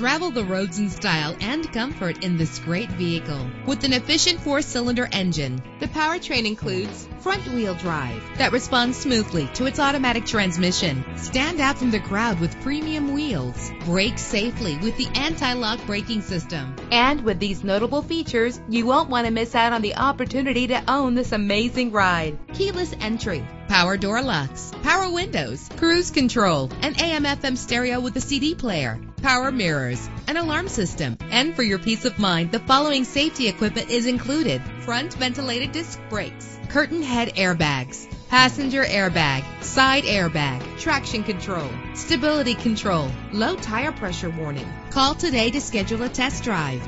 Travel the roads in style and comfort in this great vehicle. With an efficient four-cylinder engine, the powertrain includes front-wheel drive that responds smoothly to its automatic transmission. Stand out from the crowd with premium wheels. Brake safely with the anti-lock braking system. And with these notable features, you won't want to miss out on the opportunity to own this amazing ride. Keyless entry, power door locks, power windows, cruise control, an AM FM stereo with a CD player, power mirrors, an alarm system. And for your peace of mind, the following safety equipment is included. Front ventilated disc brakes, curtain head airbags, passenger airbag, side airbag, traction control, stability control, low tire pressure warning. Call today to schedule a test drive.